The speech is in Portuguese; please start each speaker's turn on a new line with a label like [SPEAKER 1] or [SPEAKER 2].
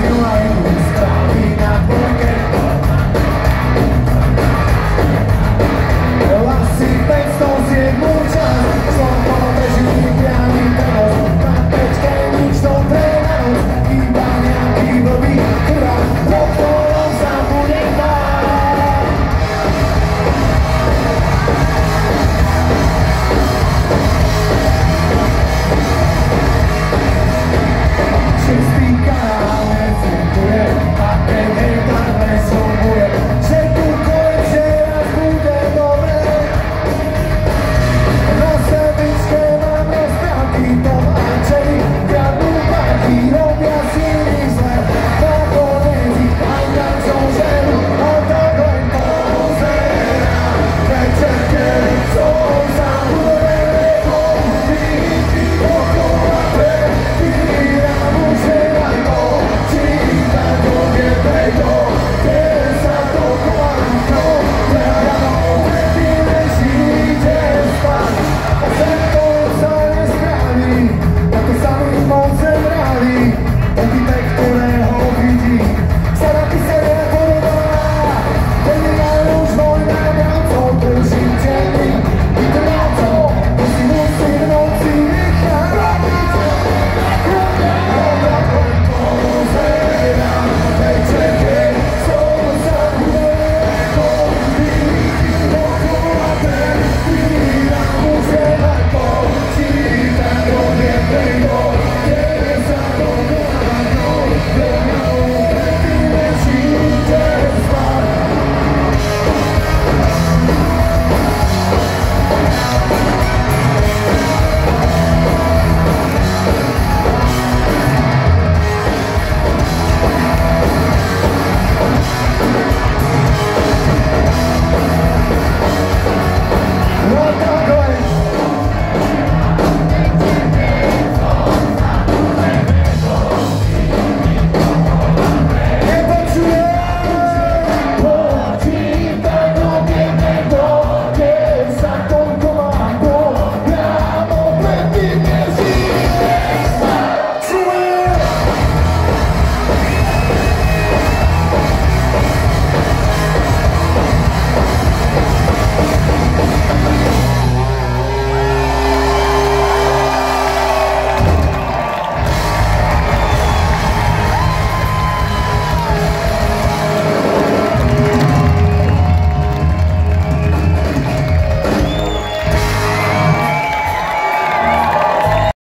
[SPEAKER 1] Não é.